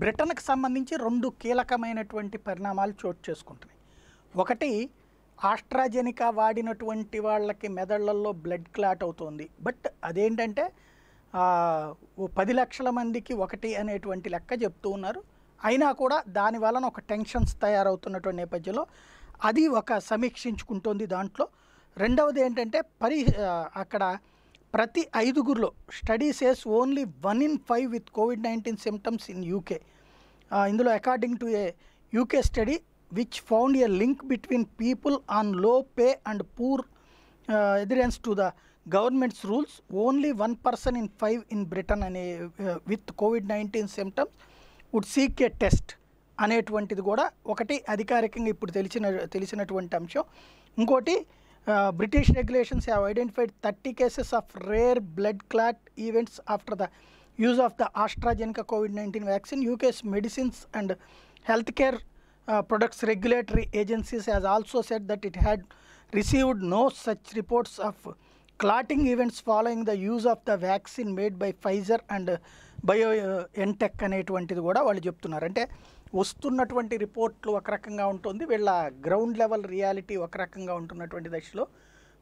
బ్రిటన్కు సంబంధించి రెండు కీలకమైనటువంటి పరిణామాలు చోటు చేసుకుంటున్నాయి. ఒకటి ఆస్ట్రాజెనికా వాడినటువంటి వాళ్ళకి మెదళ్ళలో బ్లడ్ క్లాట్ అవుతుంది. బట్ అదేంటంటే పది లక్షల మందికి ఒకటి అనేటువంటి లెక్క చెప్తూ ఉన్నారు. అయినా కూడా దాని వలన ఒక టెన్షన్స్ తయారవుతున్నటువంటి నేపథ్యంలో అది ఒక సమీక్షించుకుంటోంది దాంట్లో. రెండవది ఏంటంటే పరి అక్కడ ప్రతి ఐదుగురిలో study says only one in five with covid nineteen symptoms in UK. ఇందులో according to a UK study which found a link between people on low pay and poor adherence to the government's rules only one person in five in Britain అనే with covid nineteen symptoms would seek a test అనేటువంటిది కూడా ఒకటి అధికారికంగా ఇప్పుడు తెలిసిన తెలిసినటువంటి అంశం. ఇంకోటి Uh, British regulations have identified 30 cases of rare blood clot events after the use of the AstraZeneca COVID-19 vaccine. UK's Medicines and Healthcare uh, Products Regulatory Agencies has also said that it had received no such reports of clotting events following the use of the vaccine made by Pfizer and uh, BioNTech అనేటువంటిది కూడా వాళ్ళు చెప్తున్నారు. అంటే వస్తున్నటువంటి రిపోర్ట్లు ఒక రకంగా ఉంటుంది వీళ్ళ గ్రౌండ్ లెవెల్ రియాలిటీ ఒక రకంగా ఉంటున్నటువంటి దశలో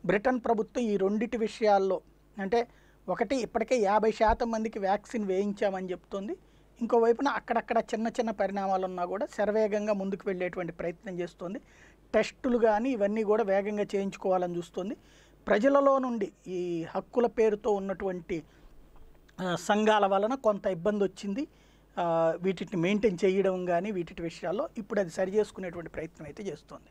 బ్రిటన్ ప్రభుత్వం ఈ రెండిటి విషయాల్లో అంటే ఒకటి ఇప్పటికే యాభై శాతం మందికి వ్యాక్సిన్ వేయించామని చెప్తుంది. ఇంకోవైపున అక్కడక్కడ చిన్న చిన్న పరిణామాలు ఉన్నా కూడా శరవేగంగా ముందుకు వెళ్ళేటువంటి ప్రయత్నం చేస్తుంది. టెస్టులు కానీ ఇవన్నీ కూడా వేగంగా చేయించుకోవాలని చూస్తుంది. ప్రజలలో నుండి ఈ హక్కుల పేరుతో ఉన్నటువంటి సంఘాల వలన కొంత ఇబ్బంది వచ్చింది. వీటిని మెయింటైన్ చేయడం కానీ వీటి విషయాల్లో ఇప్పుడు అది సరి చేసుకునేటువంటి ప్రయత్నం అయితే చేస్తుంది.